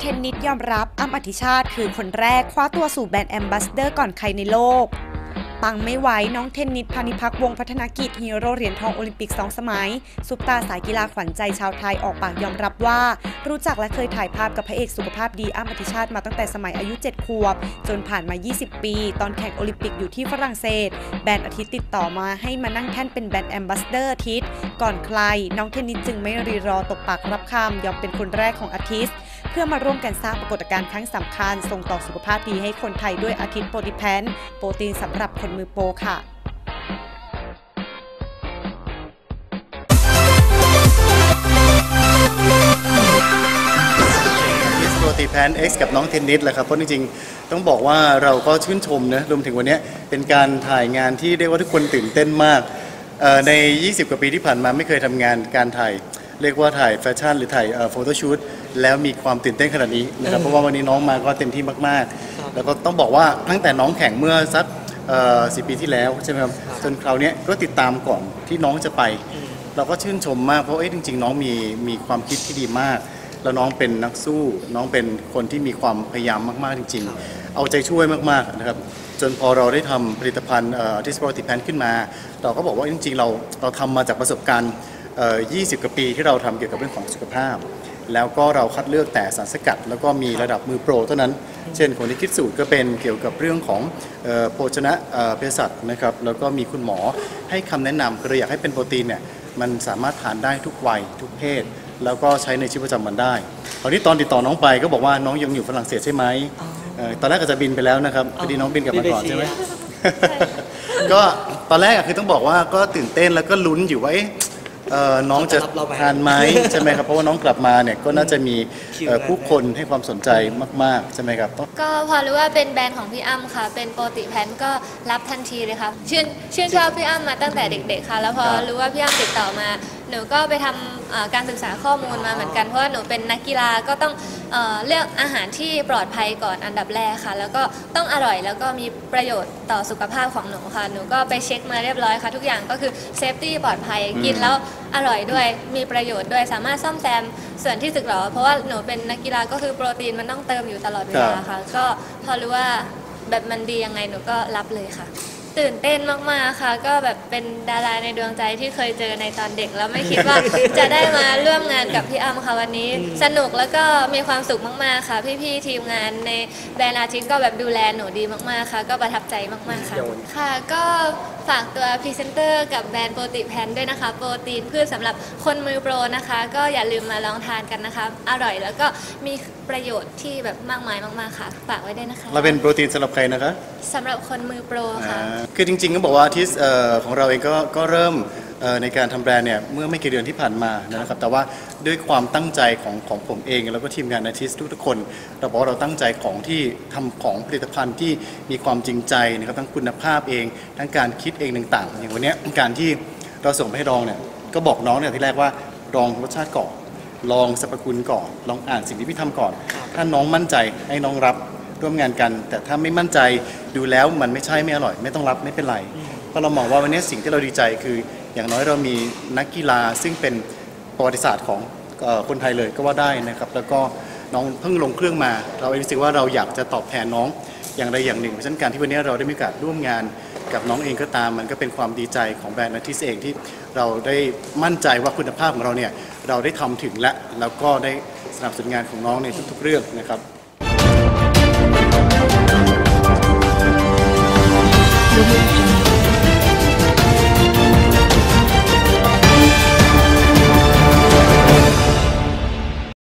เทนนิสยอมรับอั้มอธิชาติคือคนแรกคว้าตัวสู่แบรนด์แอมบาสเดอร์ก่อนใครในโลก ปังไม่ไหวน้องเทนนิสพาณิภัค วงศ์พัฒนกิจฮีโร่เหรียญทองโอลิมปิก 2 สมัย ซุปตาสายกีฬาขวัญใจชาวไทยออกปากยอมรับว่า รู้จักและเคยถ่ายภาพกับพระเอกสุขภาพดีอั้มอธิชาติมาตั้งแต่สมัยอายุ 7 ขวบ จนผ่านมา 20 ปี ตอนแข่งโอลิมปิกอยู่ที่ฝรั่งเศส แบรนด์อาทิตย์ติดต่อมาให้มานั่งแท่นเป็นแบรนด์แอมบาสเดอร์อาทิตย์ก่อนใคร น้องเทนนิสจึงไม่รีรอตบปากรับคำยอมเป็นคนแรกของอาทิตย์ พื่อมาร่วมกันสร้างปรากฏการณ์ครั้งสำคัญ ส่งต่อสุขภาพดีให้คนไทยด้วยอาทิตย์โปรติแพนโปรตีนสำหรับคนมือโปรค่ะมิสโปรตีแพน X กับน้องเทนนิสแหละครับเพราะจริงๆต้องบอกว่าเราก็ชื่นชมนะรวมถึงวันนี้เป็นการถ่ายงานที่เรียกว่าทุกคนตื่นเต้นมากใน 20 กว่าปีที่ผ่านมาไม่เคยทำงานการถ่าย เรียกว่าถ่ายแฟชั่นหรือถ่ายโฟโต้ชูตแล้วมีความตื่นเต้นขนาดนี้นะครับเพราะว่าวันนี้น้องมาก็เต็มที่มากๆ แล้วก็ต้องบอกว่าตั้งแต่น้องแข่งเมื่อสักสิปีที่แล้วใช่ไหมครับจนคราวเนี้ยก็ติดตามก่อนที่น้องจะไป เราก็ชื่นชมมากเพราะเอ้ยจริง ๆ น้องมีมีความคิดที่ดีมาก แล้วน้องเป็นนักสู้ น้องเป็นคนที่มีความพยายามมากๆจริง ๆ เอาใจช่วยมากๆนะครับจนพอเราได้ทำผลิตภัณฑ์ที่สปอร์ติแพนขึ้นมา เราก็บอกว่าจริง ๆ เราเราทำมาจากประสบการณ์เอ่อ 20 กว่าปีที่เราทำเกี่ยวกับเรื่องของสุขภาพ แล้วก็เราคัดเลือกแต่สารสกัด แล้วก็มีระดับมือโปรเท่านั้น เช่นคนที่คิดสูตรก็เป็นเกี่ยวกับเรื่องของเอ่อโภชนะเอ่อเภสัชนะครับ แล้วก็มีคุณหมอให้คำแนะนำคือเราอยากให้เป็นโปรตีนเนี่ยมันสามารถทานได้ทุกวัยทุกเพศ แล้วก็ใช้ในชีวิตประจำวันได้คราวนี้ตอนติดต่อน้องไปก็บอกว่าน้องยังอยู่ฝรั่งเศสใช่ไหมเอ่อตอนแรกก็จะบินไปแล้วนะครับพอดีน้องบินกลับมาก่อนบินไปใช่ไหมเชียร์ก็ตอนแรกอะคือต้องบอกว่าก็ตื่นเต้นแล้วก็ลุ้นอยู่ว่า เอ๊ะเอ่อน้องจะเขาจะรับเราไหมทานไหมใช่ไหมครับเพราะว่าน้องกลับมาเนี่ยก็น่าจะมีคิวเอ่อแรกผู้คนให้ความสนใจมากๆใช่ไหมครับก็พอรู้ว่าเป็นแบรนด์ของพี่อ้ำค่ะ เป็นโปรติแพนก็รับทันทีเลยค่ะชื่นชื่นชอบพี่อ้ำมาตั้งแต่เด็ก ๆ ค่ะ แล้วพอครับรู้ว่าพี่อ้ำติดต่อมา หนูก็ไปทำเอ่อ การศึกษาข้อมูลมาเหมือนกันเพราะว่าหนูเป็นนักกีฬาก็ต้องเอเลือกอาหารที่ปลอดภัยก่อนอันดับแรกค่ะ แล้วก็ต้องอร่อยแล้วก็มีประโยชน์ต่อสุขภาพของหนูค่ะ หนูก็ไปเช็คมาเรียบร้อยค่ะ ทุกอย่างก็คือ safety ปลอดภัยกินแล้วอร่อยด้วยมีประโยชน์ด้วยสามารถซ่อมแซมส่วนที่สึกหรอ เพราะว่าหนูเป็นนักกีฬาก็คือโปรตีนมันต้องเติมอยู่ตลอดเวลาค่ะ ก็พอรู้ว่าแบบมันดียังไงหนูก็รับเลยค่ะ ตื่นเต้นมากๆค่ะ ก็แบบเป็นดาราในดวงใจที่เคยเจอในตอนเด็ก แล้วไม่คิดว่า จะได้มาร่วมงานกับพี่อั้มค่ะวันนี้ สนุกแล้วก็มีความสุขมากๆค่ะ พี่ๆทีมงานในแบรนด์อาทิตย์ก็แบบดูแลหนูดีมากๆค่ะ ก็ประทับใจมากๆค่ะเดี๋ยววันนี้ค่ะ ก็ฝากตัวพรีเซนเตอร์กับแบรนด์ Proti Plant ด้วยนะคะ โปรตีนพืชสำหรับคนมือโปรนะคะ ก็อย่าลืมมาลองทานกันนะคะ อร่อยแล้วก็มีประโยชน์ที่แบบมากมายมากๆค่ะ ฝากไว้ด้วยนะคะ เราเป็นโปรตีนสำหรับใครนะคะสำหรับคนมือโปรค่ะอ่าคือจริงๆก็บอกว่าที่ของเราเองก็ก็เริ่มในการทำแบรนด์เนี่ยเมื่อไม่กี่เดือนที่ผ่านมานะครับแต่ว่าด้วยความตั้งใจของของผมเอง แล้วก็ทีมงานอาทิสทุกๆคน เราบอกว่าเราตั้งใจของที่ทำของผลิตภัณฑ์ที่มีความจริงใจนะครับทั้งคุณภาพเอง ทั้งการคิดเองต่างๆ อย่างวันนี้การที่เราส่งไปให้ลองเนี่ยก็บอกน้องเนี่ยที่แรกว่าลองรสชาติก่อนลองสรรพคุณก่อน ลองอ่านสิ่งที่พี่ทำก่อน ถ้าน้องมั่นใจให้น้องรับ ร่วมงานกัน แต่ถ้าไม่มั่นใจดูแล้วมันไม่ใช่ไม่อร่อย ไม่ต้องรับไม่เป็นไรเพราะเรามองว่าวันนี้สิ่งที่เราดีใจคือ อย่างน้อยเรามีนักกีฬาซึ่งเป็นประวัติศาสตร์ของคนไทยเลยก็ว่าได้นะครับ แล้วก็น้องเพิ่งลงเครื่องมา เราเองรู้สึกว่าเราอยากจะตอบแทนน้องอย่างใดอย่างหนึ่งเพราะฉะนั้นการที่วันนี้เราได้มีโอกาสร่วมงานกับน้องเองก็ตามมันก็เป็นความดีใจของแบรนด์นัทิสเองที่เราได้มั่นใจว่าคุณภาพของเราเนี่ยเราได้ทำถึงและแล้วก็ได้สนับสนุนงานของน้องในทุกๆเรื่องนะครับ Thank you.